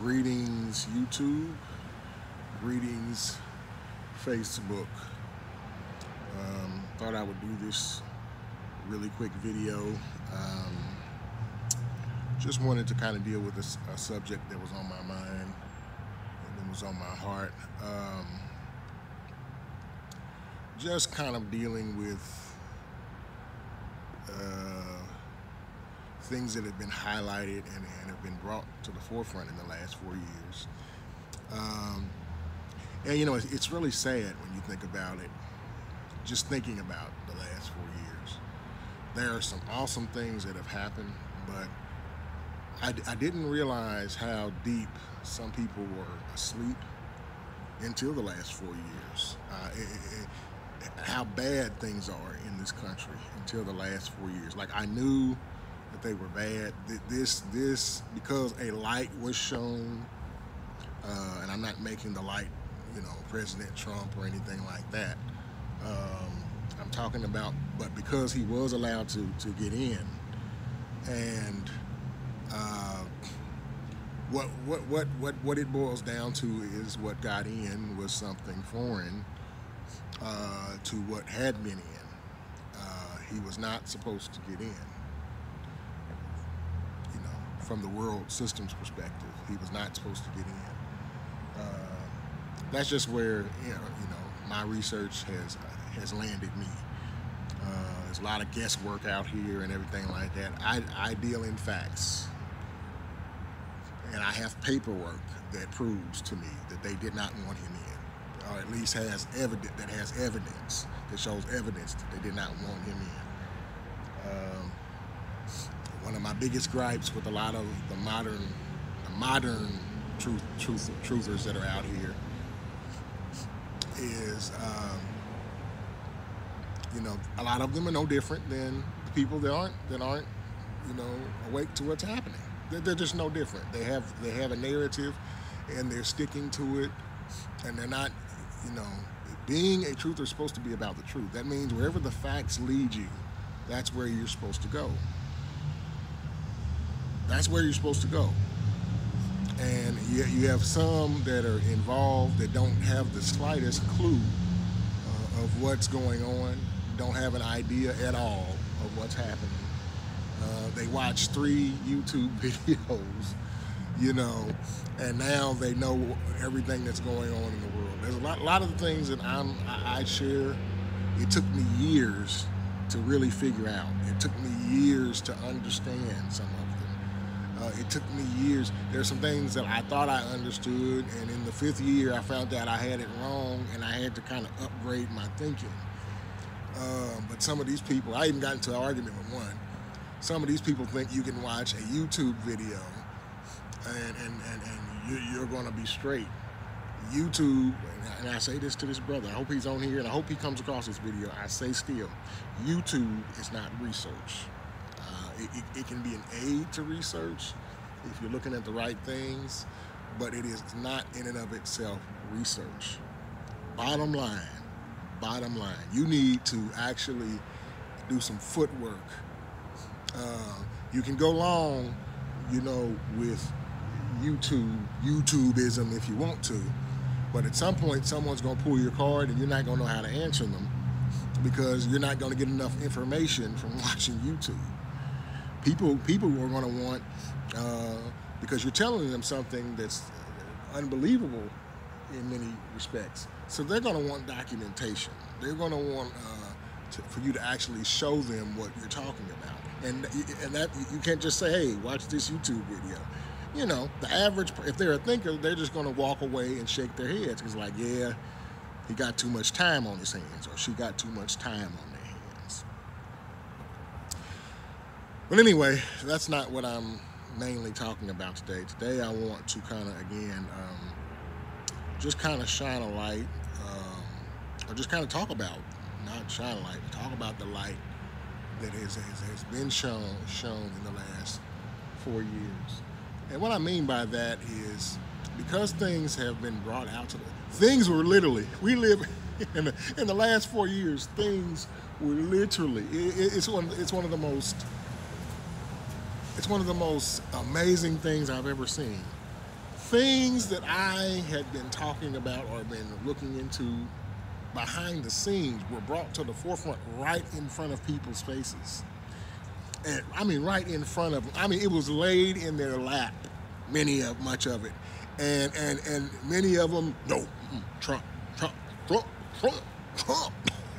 Greetings, YouTube. Greetings, Facebook. Um, thought I would do this really quick video. Um, just wanted to kind of deal with a, a, subject that was on my mind and was on my heart. Um, just kind of dealing with uh, things that have been highlighted and, and, have been brought to the forefront in the last four years. Um, and you know, it's, it's, really sad when you think about it, just thinking about the last four years. There are some awesome things that have happened, but I, I didn't realize how deep some people were asleep until the last four years. Uh, it, it, how bad things are in this country until the last four years. Like I knew that they were bad. This, this, because a light was shown, uh, and I'm not making the light, you know, President Trump or anything like that. Um, I'm talking about, but because he was allowed to to get in, and uh, what what what what what it boils down to is what got in was something foreign uh, to what had been in. Uh, he was not supposed to get in from the world systems perspective. He was not supposed to get in. Uh, that's just where you know, you know my research has has landed me. Uh, there's a lot of guesswork out here and everything like that. I, I deal in facts, and I have paperwork that proves to me that they did not want him in, or at least has evidence that has evidence that shows evidence that they did not want him in. One of my biggest gripes with a lot of the modern, the modern truth, truth, truthers that are out here is, um, you know, a lot of them are no different than people that aren't that aren't, you know, awake to what's happening. They're, they're just no different. They have they have a narrative, and they're sticking to it, and they're not, you know, being a truther is supposed to be about the truth. That means wherever the facts lead you, that's where you're supposed to go. That's where you're supposed to go. And you, you have some that are involved that don't have the slightest clue uh, of what's going on, don't have an idea at all of what's happening. Uh, they watch three YouTube videos, you know, and now they know everything that's going on in the world. There's a lot, a lot of the things that I'm, I, share. It took me years to really figure out. It took me years to understand some of uh, it took me years. There's some things that I thought I understood, and in the fifth year, I found out I had it wrong, and I had to kind of upgrade my thinking. Uh, but some of these people, I even got into an argument with one. Some of these people think you can watch a YouTube video, and and and, and you're, going to be straight. YouTube, and I say this to this brother, I hope he's on here, and I hope he comes across this video. I say still, YouTube is not research. It, it, it, can be an aid to research if you're looking at the right things, but it is not in and of itself research. Bottom line, bottom line, you need to actually do some footwork. Uh, you can go long, you know, with YouTube, YouTubeism if you want to, but at some point someone's gonna pull your card and you're not gonna know how to answer them because you're not gonna get enough information from watching YouTube people people are going to want uh, because you're telling them something that's unbelievable in many respects. So they're going to want documentation. They're going to want uh, to, for you to actually show them what you're talking about. And and that you can't just say, "Hey, watch this YouTube video." You know, the average if they're a thinker, they're just going to walk away and shake their heads because, like, yeah, he got too much time on his hands, or she got too much time on But anyway, that's not what I'm mainly talking about today. Today I want to kind of, again, um, just kind of shine a light, um, or just kind of talk about, not shine a light, talk about the light that has, has, has been shown, shown in the last four years. And what I mean by that is because things have been brought out to the, things were literally, we live in the, in the last four years, things were literally, it, it's, one, it's one of the most it's one of the most amazing things I've ever seen. things that I had been talking about or been looking into behind the scenes were brought to the forefront right in front of people's faces. And I mean, right in front of them. I mean, it was laid in their lap, many of, much of it. And, and, and many of them, no, Trump, Trump, Trump, Trump, Trump.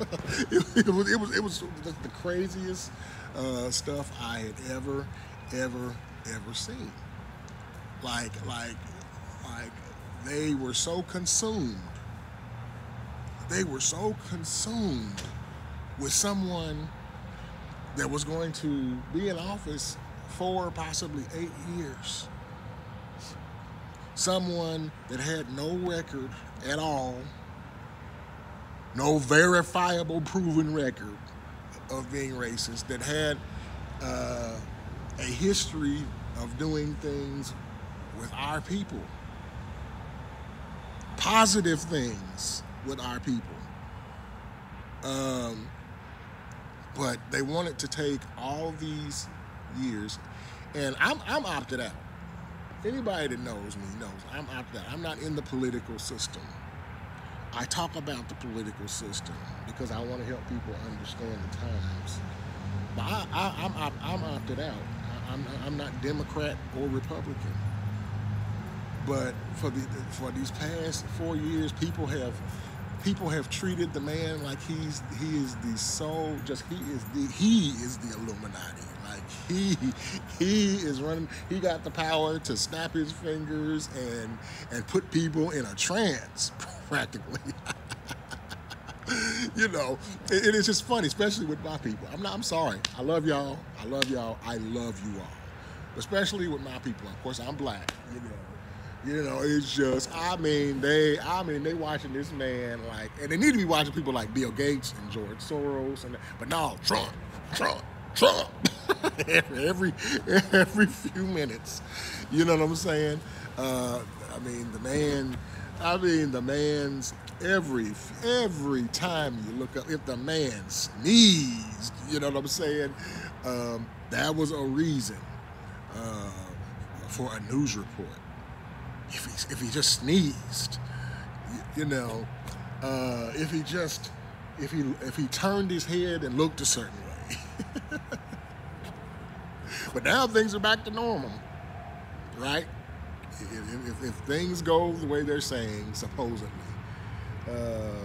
it, it, was, it, was, it was the craziest uh, stuff I had ever, ever, ever seen. Like, like, like they were so consumed they were so consumed with someone that was going to be in office for possibly eight years. Someone that had no record at all, no verifiable proven record of being racist, that had uh, a history of doing things with our people, positive things with our people. Um, but they wanted to take all these years, and I'm, I'm opted out. Anybody that knows me knows I'm opted out. I'm not in the political system. I talk about the political system because I want to help people understand the times. But I, I, I'm, I'm opted out. I'm, I'm not Democrat or Republican. But for the for these past four years, people have people have treated the man like he's he is the soul just he is the he is the illuminati like he he is running he got the power to snap his fingers and and put people in a trance practically you know it, it is just funny especially with my people. I'm not i'm sorry. I love y'all. I love y'all. I love you all. Especially with my people. Of course i'm black you know. You know, it's just, I mean, they, I mean, they watching this man like, and they need to be watching people like Bill Gates and George Soros, and but no, Trump, Trump, Trump, every every few minutes. You know what I'm saying? Uh, I mean, the man, I mean, the man's every every time you look up, if the man sneezed, you know what I'm saying? Um, that was a reason uh, for a news report if he, if he just sneezed, you, know, uh, if he just, if he, if he turned his head and looked a certain way. but now things are back to normal, right? If, if, if things go the way they're saying, supposedly, uh,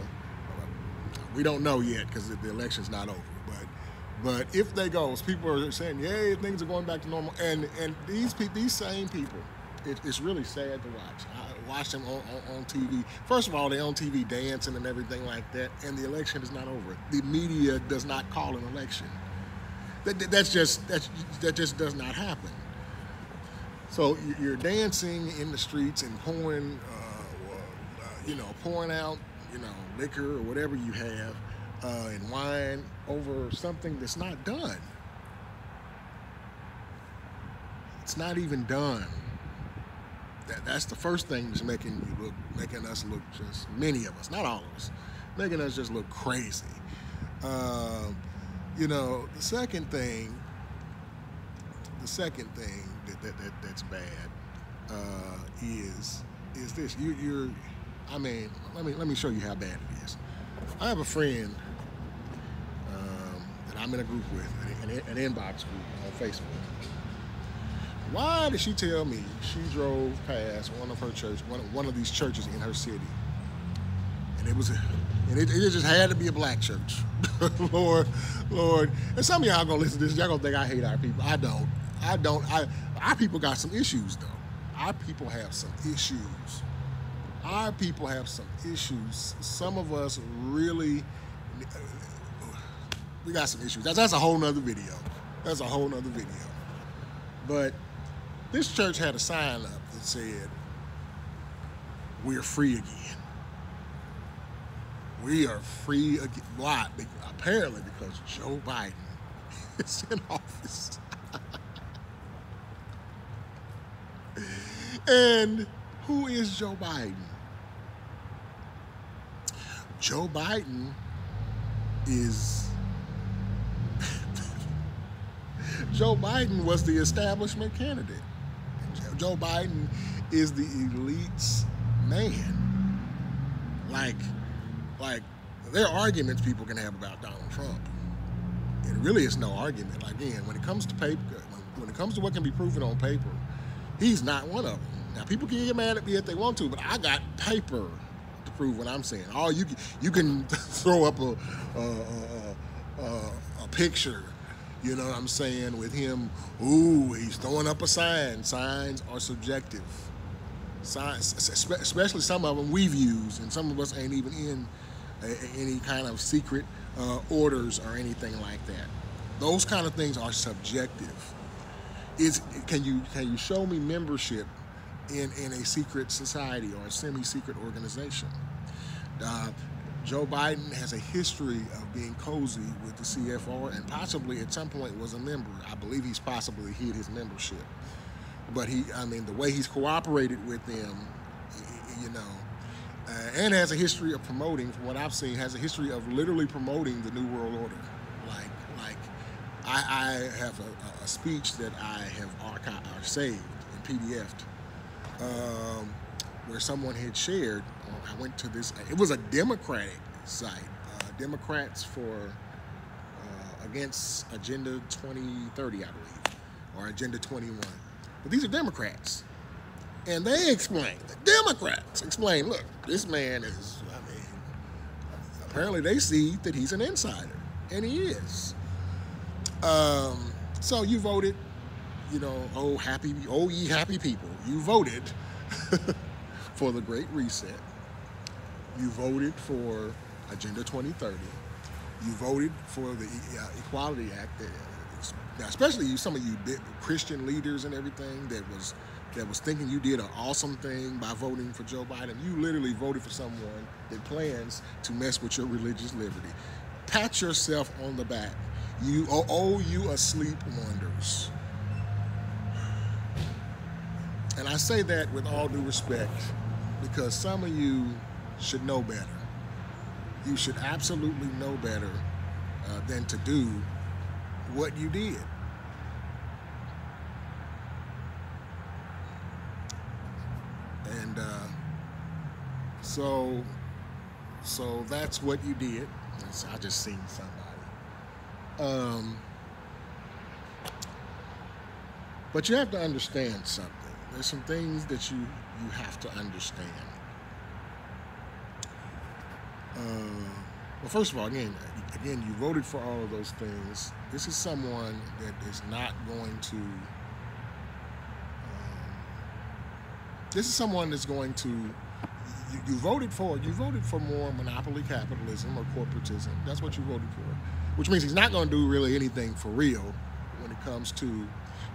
we don't know yet because the election's not over. But but if they go, people are saying, "Yay, things are going back to normal," and and these these same people it, it's really sad to watch. I watch them on, on, on, TV. First of all, they're on TV dancing and everything like that, and the election is not over. The media does not call an election. That, that's just that's, that just does not happen. So you're dancing in the streets and pouring, uh, uh, you know, pouring out, you know, liquor or whatever you have, uh, and wine over something that's not done. It's not even done that, that's the first thing that's making you look, making us look just many of us, not all of us, making us just look crazy. Uh, you know, the second thing, the second thing that, that, that that's bad uh, is is this. You, you're, I mean, let me let me show you how bad it is. I have a friend um, that I'm in a group with, an, an inbox group on Facebook why did she tell me she drove past one of her church, one of, one of these churches in her city, and it was, a, and it, it just had to be a black church. Lord, Lord, and some of y'all gonna listen to this. Y'all gonna think I hate our people. I don't. I don't. I our people got some issues though. Our people have some issues. Our people have some issues. Some of us really, uh, we got some issues. That's, that's a whole nother video. That's a whole nother video. But this church had a sign up that said, We're free again. We are free again. Why? Apparently because Joe Biden is in office. And who is Joe Biden? Joe Biden is Joe Biden was the establishment candidate. Joe Biden is the elite's man. Like, like there are arguments people can have about Donald Trump. It really is no argument. Like, again, when it comes to paper, when it comes to what can be proven on paper, he's not one of them. Now, people can get mad at me if they want to, but I got paper to prove what I'm saying. All you you can throw up a a, a, a picture, you know what I'm saying, with him. Ooh, he's throwing up a sign. Signs are subjective. Signs, especially some of them we've used, and some of us ain't even in any kind of secret uh, orders or anything like that. Those kind of things are subjective. Is can you can you show me membership in in a secret society or a semi-secret organization? Uh, Joe Biden has a history of being cozy with the CFR and possibly at some point was a member. I believe he's possibly hid his membership. But he, I mean, the way he's cooperated with them, you know, uh, and has a history of promoting, from what I've seen, has a history of literally promoting the New World Order. Like, like I, I have a, a, speech that I have archived or saved in PDF, um, where someone had shared. Uh, I went to this. It was a Democratic site, uh, Democrats for uh, against Agenda 2030, I believe, or Agenda 21. But these are Democrats. And they explain, the Democrats explain, look, this man is, I mean, apparently they see that he's an insider, and he is. Um, so you voted, you know, oh happy, oh ye happy people, you voted for the Great Reset. You voted for Agenda 2030. You voted for the uh, Equality Act, now, especially some of you Christian leaders and everything that was that was thinking you did an awesome thing by voting for Joe Biden. You literally voted for someone that plans to mess with your religious liberty. Pat yourself on the back. You owe you a sleep wonders. And I say that with all due respect because some of you should know better. You should absolutely know better uh, than to do what you did. And uh, so, so that's what you did. I just seen somebody. Um, but you have to understand something. There's some things that you you have to understand. Uh, well, first of all, again, again, you voted for all of those things. This is someone that is not going to. Um, this is someone that's going to. You, you, voted for. You voted for more monopoly capitalism or corporatism. That's what you voted for, which means he's not going to do really anything for real when it comes to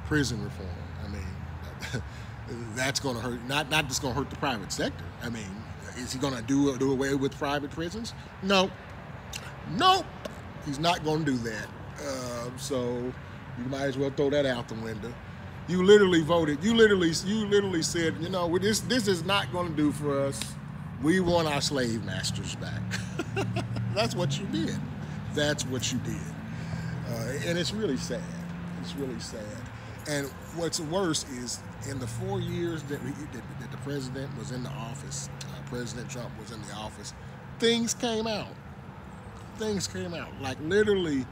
prison reform. I mean, that's going to hurt. Not not just going to hurt the private sector. I mean, is he going to do do away with private prisons? No, Nope, he's not going to do that. Uh, so you might as well throw that out the window. You literally voted. You literally, you literally said, you know, this this is not going to do for us. We want our slave masters back. That's what you did. That's what you did, uh, and it's really sad. It's really sad. And what's worse is in the four years that, we, that, that the president was in the office, uh, President Trump was in the office, things came out things came out. Like literally,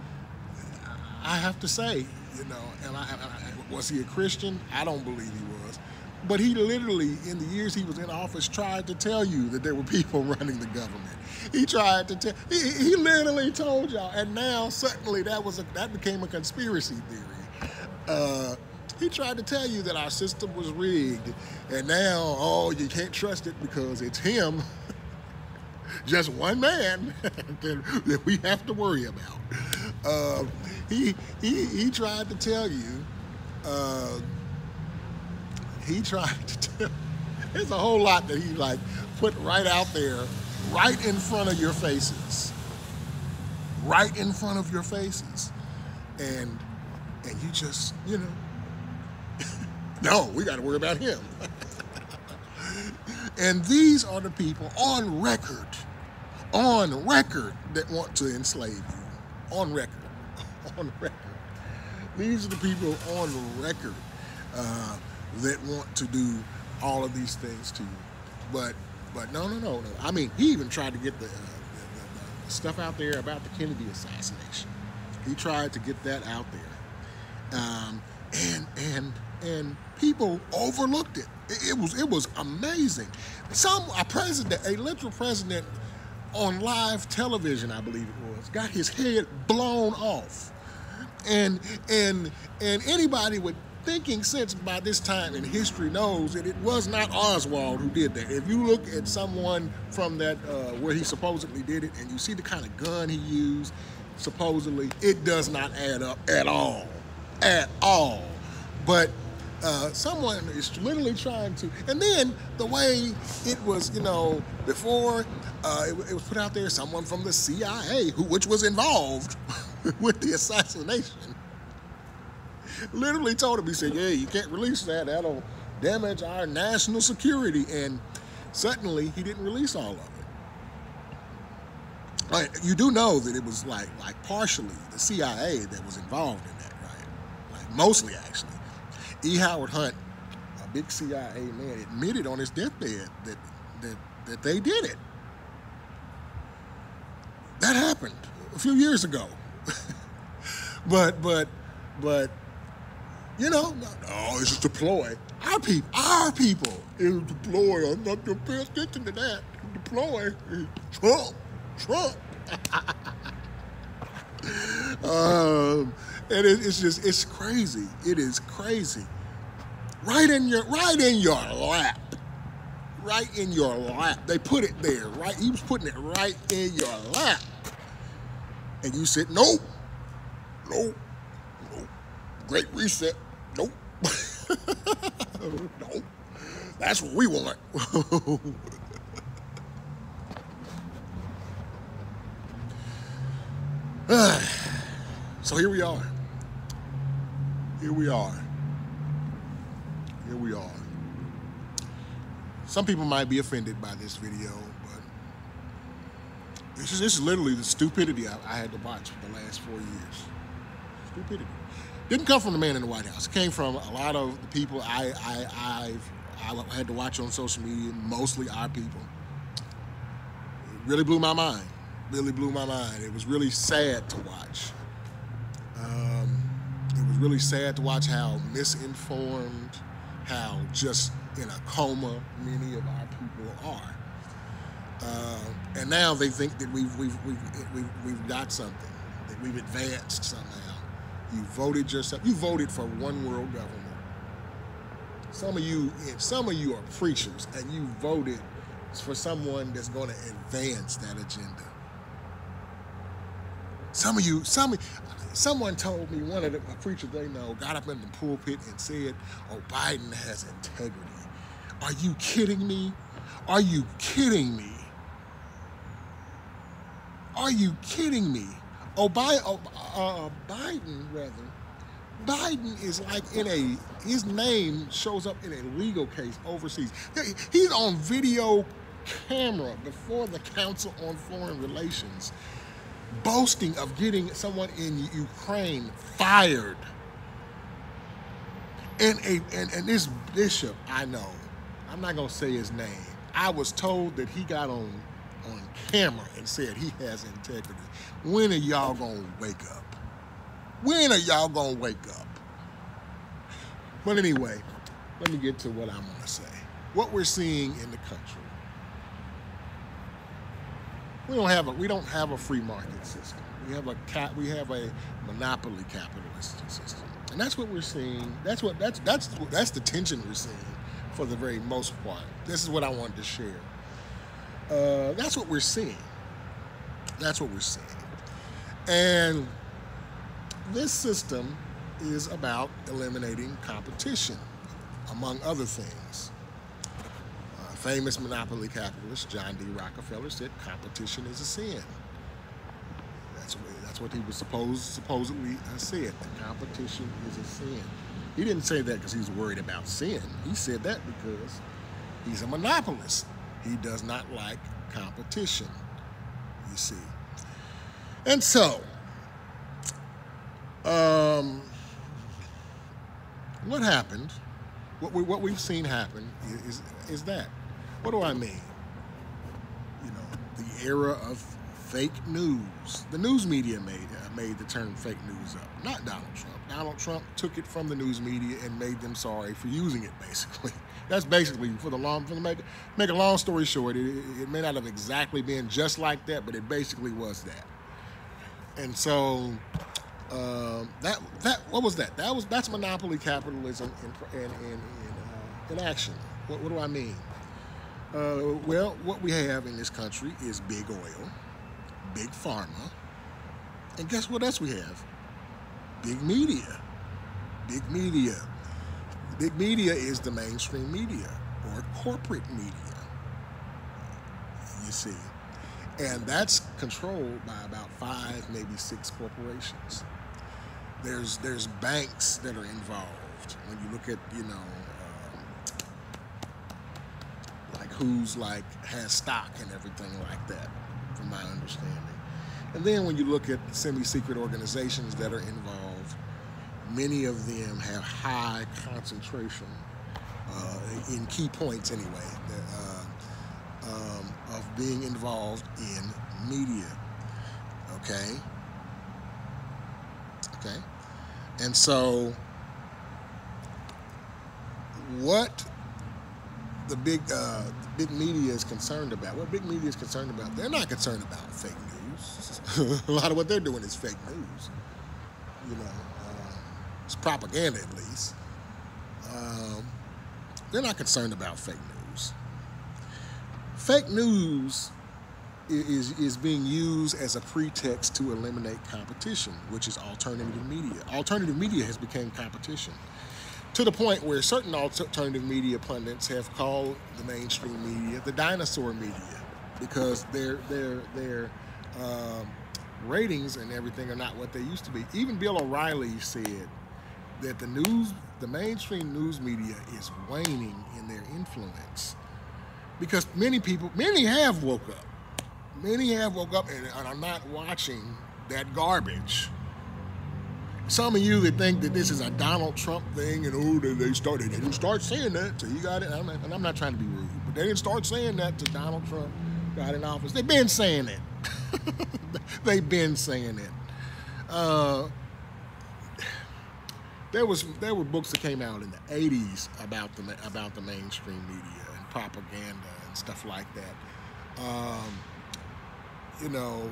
I have to say, you know, and I, I, was he a Christian? I don't believe he was. But he literally, in the years he was in office, tried to tell you that there were people running the government. He tried to tell. He, he literally told y'all, and now suddenly that was a, that became a conspiracy theory. Uh, he tried to tell you that our system was rigged, and now, oh, you can't trust it because it's him just one man that we have to worry about. Uh, he, he, he tried to tell you, uh, he tried to tell, there's a whole lot that he like put right out there, right in front of your faces. Right in front of your faces. And, and you just, you know, no, we got to worry about him. and these are the people on record on record that want to enslave you. On record. on record. These are the people on record uh, that want to do all of these things to you. But but no no no no. I mean, he even tried to get the, uh, the, the, stuff out there about the Kennedy assassination. He tried to get that out there, um, and and and people overlooked it. it. It was it was amazing. Some a president, a literal president, on live television, I believe it was, got his head blown off, and and and anybody with thinking sense by this time in history knows that it was not Oswald who did that. If you look at someone from that uh, where he supposedly did it, and you see the kind of gun he used, supposedly, it does not add up at all, at all. But uh, someone is literally trying to, and then the way it was, you know, before uh, it, it was put out there, someone from the CIA, who which was involved with the assassination literally told him, he said, yeah, you can't release that. That'll damage our national security. And suddenly he didn't release all of it. Right, you do know that it was like like partially the CIA that was involved in that, right? Like mostly actually. E. Howard Hunt, a big CIA man, admitted on his deathbed that that that they did it. That happened a few years ago. but but but you know, oh, it's just a ploy. Our people, our people, is deploy. I'm not gonna pay attention to that. Deploy. Trump, Trump. um, and it, it's just, it's crazy. It is crazy. Right in your, right in your lap. Right in your lap. They put it there, right? He was putting it right in your lap. And you said, nope, nope, nope. Great reset. Nope. nope. That's what we want. so here we are. Here we are. Here we are. Some people might be offended by this video, but this is, this is literally the stupidity I, I had to watch for the last four years. Stupidity didn't come from the man in the White House. It came from a lot of the people I, I, I've, I had to watch on social media, mostly our people. It really blew my mind. Really blew my mind. It was really sad to watch. Um, it was really sad to watch how misinformed, how just in a coma many of our people are. Uh, and now they think that we've, we've, we've, we've, we've got something, that we've advanced somehow. You voted yourself. You voted for one world government. Some of you, some of you are preachers, and you voted for someone that's going to advance that agenda. Some of you, some, someone told me one of the preachers they know got up in the pulpit and said, "Oh, Biden has integrity." Are you kidding me? Are you kidding me? Are you kidding me? Obama, oh, uh, Biden, rather, Biden is like in a, his name shows up in a legal case overseas. He's on video camera before the Council on Foreign Relations, boasting of getting someone in Ukraine fired. And, a, and, and this bishop, I know, I'm not going to say his name. I was told that he got on on camera and said he has integrity. When are y'all gonna wake up? When are y'all gonna wake up? But anyway, let me get to what I'm gonna say. What we're seeing in the country. We don't have a we don't have a free market system. We have a cap we have a monopoly capitalist system. And that's what we're seeing. That's what that's that's that's the tension we're seeing for the very most part. This is what I wanted to share. Uh, that's what we're seeing. That's what we're seeing. And this system is about eliminating competition, among other things. Uh, famous monopoly capitalist John D. Rockefeller said competition is a sin. That's what, that's what he was supposed, supposedly said, that competition is a sin. He didn't say that because he's worried about sin. He said that because he's a monopolist. He does not like competition, you see. And so, um, what happened What, we, what we've seen happen is, is that. What do I mean? You know, the era of fake news. The news media made uh, made the term fake news up, not Donald Trump. Donald Trump took it from the news media and made them sorry for using it. Basically, that's basically for the long for the make make a long story short. It, it may not have exactly been just like that, but it basically was that. And so uh, that that what was that? That was that's monopoly capitalism in in in, in, uh, in action. What, what, do I mean? Uh, well, what we have in this country is big oil, big pharma, and guess what else we have? Big media. Big media. Big media is the mainstream media or corporate media. You see. And that's controlled by about five, maybe six corporations. There's there's banks that are involved. When you look at you know who's like has stock and everything like that, from my understanding. And then when you look at semi-secret organizations that are involved, many of them have high concentration uh, in key points anyway. Uh, um, of being involved in media. Okay? Okay? And so, what the big uh, big media is concerned about, what big media is concerned about, they're not concerned about fake news. a lot of what they're doing is fake news. You know, uh, it's propaganda at least. Um, they're not concerned about fake news fake news is, is being used as a pretext to eliminate competition, which is alternative media. Alternative media has become competition to the point where certain alternative media pundits have called the mainstream media the dinosaur media because their their their um, ratings and everything are not what they used to be. Even Bill O'Reilly said that the news, the mainstream news media, is waning in their influence because many people, many have woke up. Many have woke up and, and are not watching that garbage. Some of you that think that this is a Donald Trump thing and oh, they started, they didn't start saying that so you got it. I'm not, and I'm not trying to be rude, but they didn't start saying that to Donald Trump got in office. They've been saying it. They've been saying it. Uh, there was there were books that came out in the 80s about the about the mainstream media and propaganda and stuff like that. Um, you know,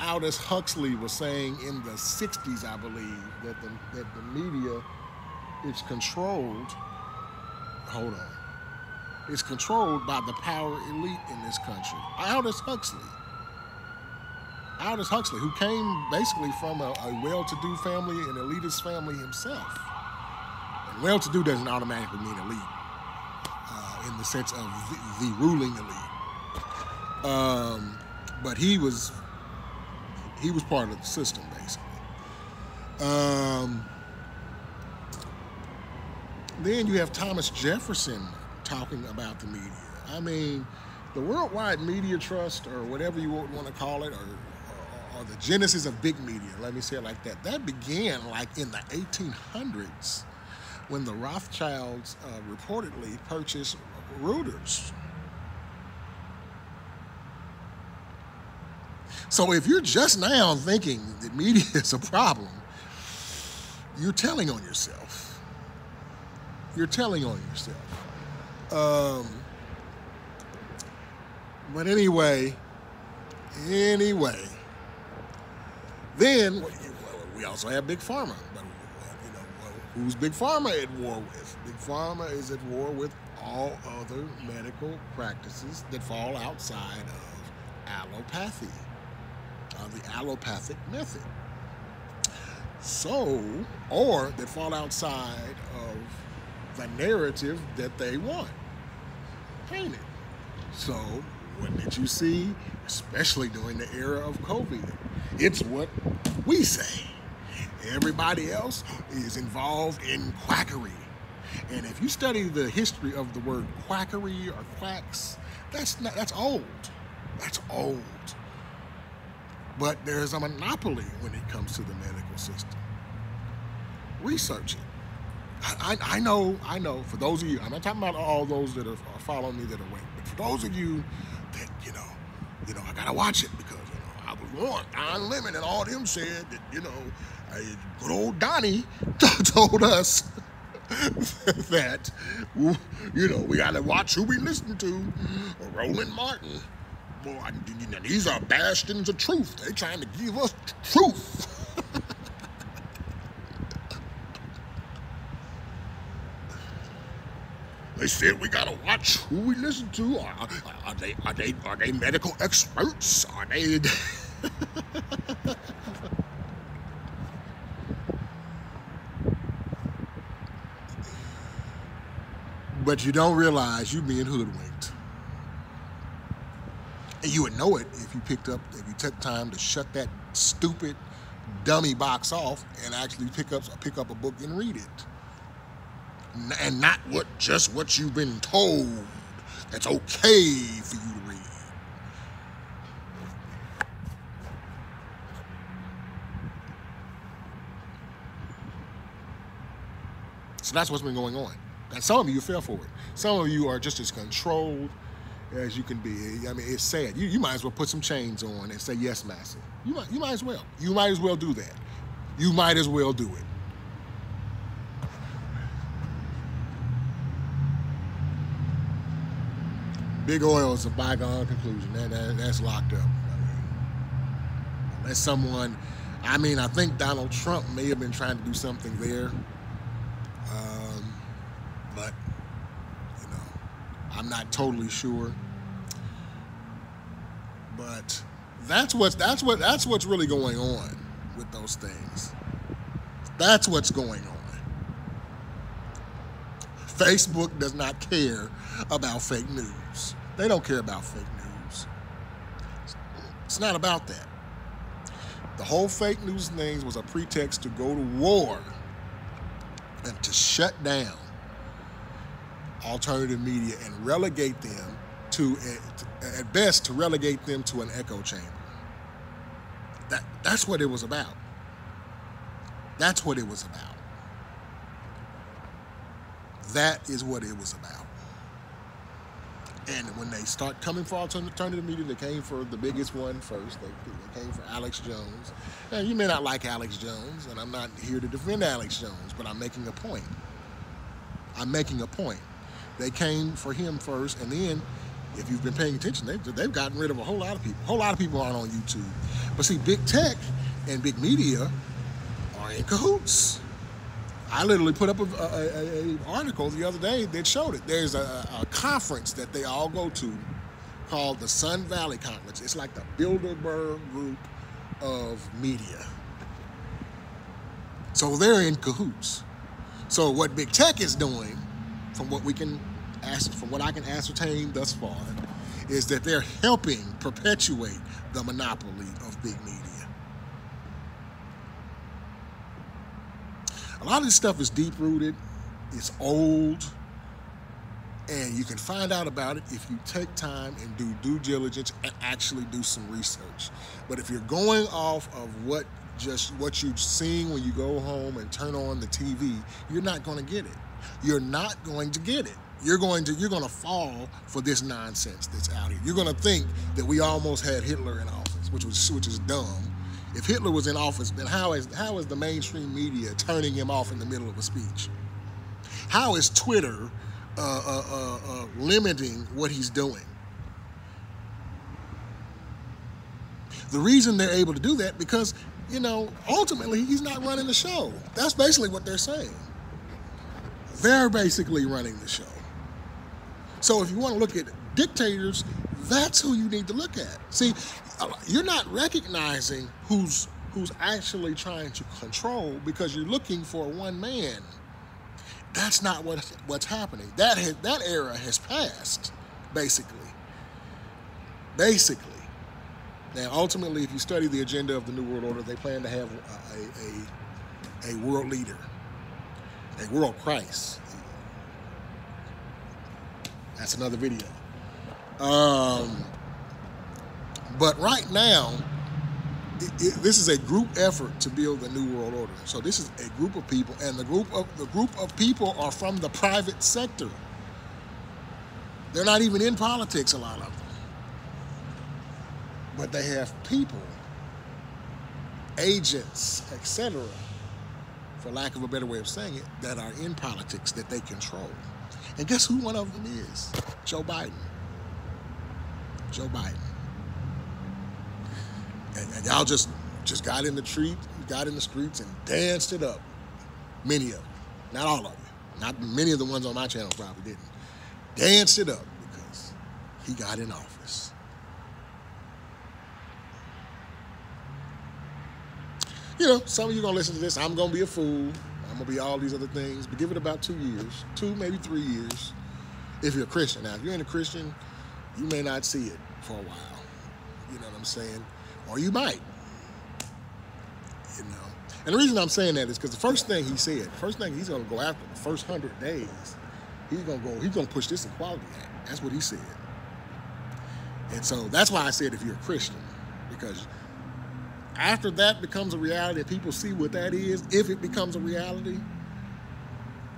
Aldous Huxley was saying in the 60s, I believe, that the, that the media is controlled, hold on, is controlled by the power elite in this country. Aldous Huxley. Aldous Huxley, who came basically from a, a well-to-do family, an elitist family himself. And well-to-do doesn't automatically mean elite in the sense of the, the ruling elite. Um, but he was he was part of the system basically. Um, then you have Thomas Jefferson talking about the media. I mean, the Worldwide Media Trust, or whatever you want to call it, or, or, the genesis of big media, let me say it like that, that began like in the 1800s when the Rothschilds uh, reportedly purchased Reuters. So if you're just now thinking that media is a problem, you're telling on yourself. You're telling on yourself. Um, but anyway, anyway, then we also have Big Pharma. But you know, who's Big Pharma at war with? Big Pharma is at war with all other medical practices that fall outside of allopathy, uh, the allopathic method. So, or that fall outside of the narrative that they want painted. So, what did you see, especially during the era of COVID? It's what we say. Everybody else is involved in quackery and if you study the history of the word quackery or quacks, that's not, that's old. That's old. But there's a monopoly when it comes to the medical system. Research it. I, I, I know, I know. For those of you, I'm not talking about all those that are, are following me that are waiting, but for those of you that you know, you know, I gotta watch it because you know I was warned. Don Lemon and all them said that you know, good old Donnie told us that you know we gotta watch who we listen to. Roland Martin. These are bastions of truth. They trying to give us truth. They said we gotta watch who we listen to. Are, are they are they are they medical experts? Are they? but you don't realize you being hoodwinked. And you would know it if you picked up, if you took time to shut that stupid dummy box off and actually pick up pick up a book and read it and not what just what you've been told that's okay for you to read. So that's what's been going on. And some of you fell for it. Some of you are just as controlled as you can be. I mean, it's sad. You, you might as well put some chains on and say, yes, master. You might, you might as well. You might as well do that. You might as well do it. big oil is a bygone conclusion. That, that that's locked up. Unless someone, I mean, I think Donald Trump may have been trying to do something there, um, but you know, I'm not totally sure. But that's what's that's what that's what's really going on with those things. That's what's going on. Facebook does not care about fake news. They don't care about fake news. It's not about that. The whole fake news thing was a pretext to go to war and to shut down alternative media and relegate them to, eh, at best, to relegate them to an echo chamber. That, that's what it was about. That's what it was about. That is what it was about. And when they start coming for alternative media, they came for the biggest one first. They, they came for Alex Jones. And you may not like Alex Jones, and I'm not here to defend Alex Jones, but I'm making a point. I'm making a point. They came for him first, and then, if you've been paying attention, they've, they've gotten rid of a whole lot of people. A whole lot of people aren't on YouTube. But see, big tech and big media are in cahoots. I literally put up a, a, a, article the other day that showed it. There's a, a, conference that they all go to called the Sun Valley Conference. It's like the Bilderberg group of media. So they're in cahoots. So what big tech is doing, from what we can from what I can ascertain thus far, is that they're helping perpetuate the monopoly of big media. A lot of this stuff is deep rooted, it's old, and you can find out about it if you take time and do due diligence and actually do some research. But if you're going off of what just what you're seeing when you go home and turn on the TV, you're not going to get it. You're not going to get it. You're going to you're going to fall for this nonsense that's out here. You're going to think that we almost had Hitler in office, which was which is dumb if Hitler was in office, then how is, how is the mainstream media turning him off in the middle of a speech? How is Twitter uh, uh, uh, uh limiting what he's doing? The reason they're able to do that because, you know, ultimately he's not running the show. That's basically what they're saying. They're basically running the show. So if you want to look at dictators, that's who you need to look at. See, uh, you're not recognizing who's who's actually trying to control because you're looking for one man. That's not what what's happening. That has, that era has passed, basically. Basically. Now, ultimately, if you study the agenda of the New World Order, they plan to have uh, a, a, a world leader, a world Christ. That's another video. Um, but right now, it, it, this is a group effort to build the new world order. So this is a group of people, and the group of the group of people are from the private sector. They're not even in politics, a lot of them. But they have people, agents, etc., for lack of a better way of saying it, that are in politics that they control. And guess who one of them is? Joe Biden. Joe Biden. And, and y'all just just got in the street, got in the streets and danced it up. Many of them. Not all of you. Not many of the ones on my channel probably didn't. Danced it up because he got in office. You know, some of you gonna listen to this. I'm gonna be a fool. I'm gonna be all these other things. But give it about two years, two maybe three years, if you're a Christian. Now, if you ain't a Christian, you may not see it for a while. You know what I'm saying? Or you might. You know. And the reason I'm saying that is because the first thing he said, first thing he's gonna go after the first hundred days, he's gonna go, he's gonna push this Equality Act. That's what he said. And so that's why I said if you're a Christian, because after that becomes a reality, people see what that is, if it becomes a reality,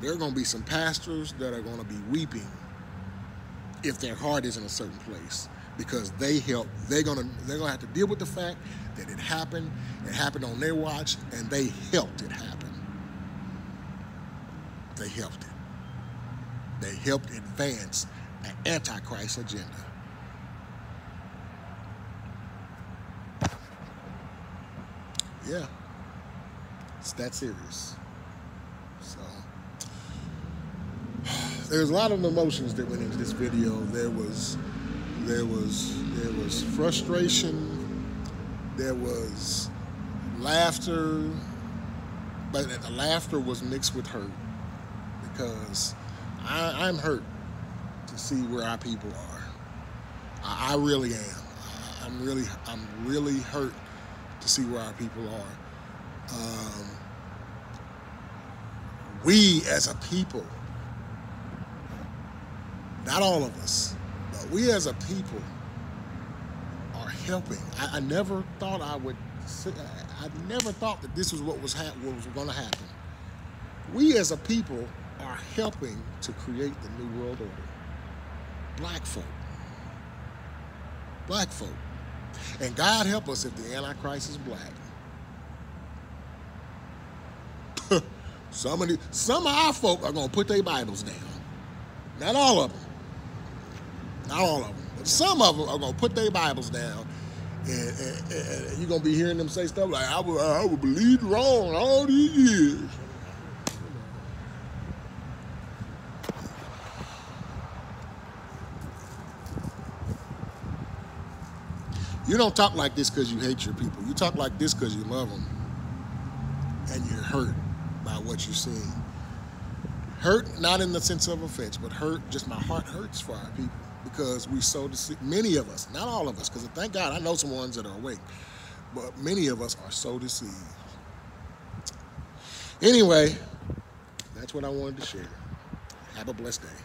there are going to be some pastors that are going to be weeping if their heart is in a certain place because they help they're going to they're going to have to deal with the fact that it happened it happened on their watch and they helped it happen. They helped it. They helped advance an antichrist agenda yeah it's that serious so there's a lot of emotions that went into this video. There was, there was, there was frustration. There was laughter, but the laughter was mixed with hurt because I, am hurt to see where our people are. I, I really am. I, I'm really, I'm really hurt to see where our people are. Um, we as a people not all of us, but we as a people are helping. I, I never thought I would. I never thought that this was what was, what was going to happen. We as a people are helping to create the new world order. Black folk. Black folk. And God help us if the Antichrist is black. some, of the, some of our folk are going to put their Bibles down. Not all of them. Not all of them. But some of them are going to put their Bibles down. And, and, and you're going to be hearing them say stuff like, I would, I would believe wrong all these years. You don't talk like this because you hate your people. You talk like this because you love them. And you're hurt by what you're seeing. Hurt, not in the sense of offense, but hurt, just my heart hurts for our people because we so deceived. Many of us, not all of us, because thank God I know some ones that are awake, but many of us are so deceived. Anyway, that's what I wanted to share. Have a blessed day.